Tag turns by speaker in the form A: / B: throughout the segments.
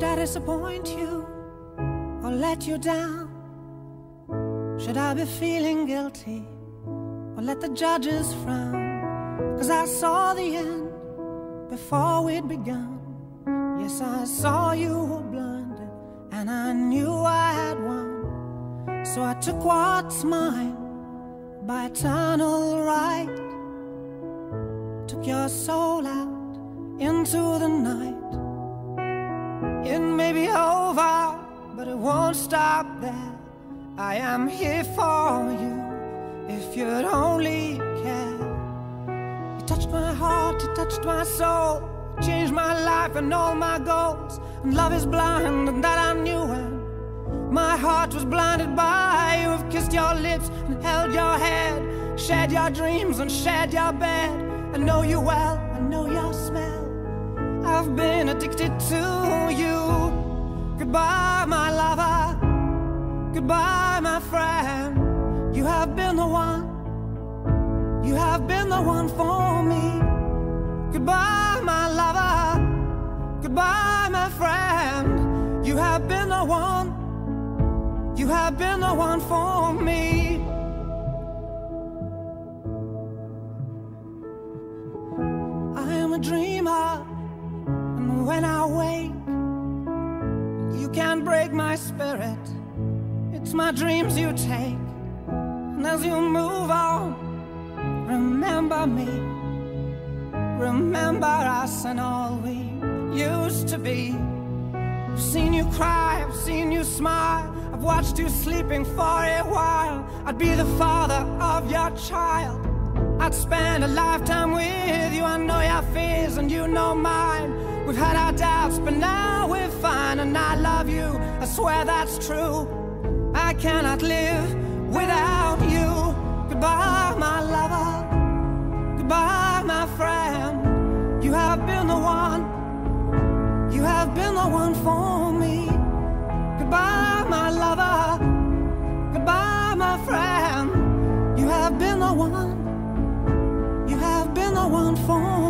A: Did I disappoint you or let you down? Should I be feeling guilty or let the judges frown? Cause I saw the end before we'd begun. Yes, I saw you were blinded and I knew I had won. So I took what's mine by eternal right. Took your soul out into the night. It may be over, but it won't stop there. I am here for you if you'd only care. You touched my heart, you touched my soul, changed my life and all my goals. And love is blind, and that I knew when my heart was blinded by you. Have kissed your lips and held your head, shared your dreams and shared your bed. I know you well, I know your smell. I've been addicted to you. Goodbye, my lover. Goodbye, my friend. You have been the one. You have been the one for me. Goodbye, my lover. Goodbye, my friend. You have been the one. You have been the one for me. I am a dreamer, when I wake, you can't break my spirit. It's my dreams you take, and as you move on, remember me. Remember us and all we used to be. I've seen you cry, I've seen you smile, I've watched you sleeping for a while. I'd be the father of your child. I'd spend a lifetime with you. I know your fears and you know mine. We've had our doubts, but now we're fine. And I love you, I swear that's true. I cannot live without you. Goodbye, my lover. Goodbye, my friend. You have been the one. You have been the one for me. Goodbye, my lover. Goodbye, my friend. You have been the one. You have been the one for me.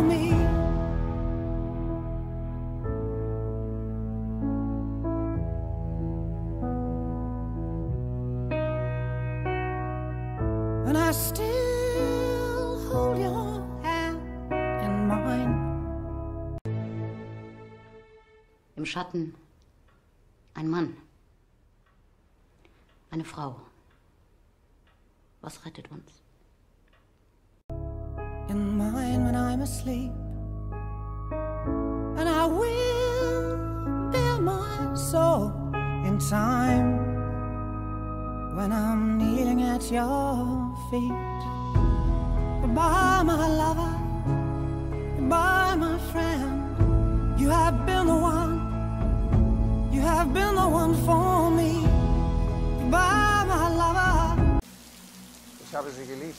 B: Im Schatten ein Mann. Eine Frau. Was rettet uns?
A: in mine when I'm asleep. And I will bear my soul in time at your feet. Goodbye, my lover. Goodbye, my friend. You have been the one. You have been the one for me. Goodbye, my lover.
C: Ich habe sie geliebt.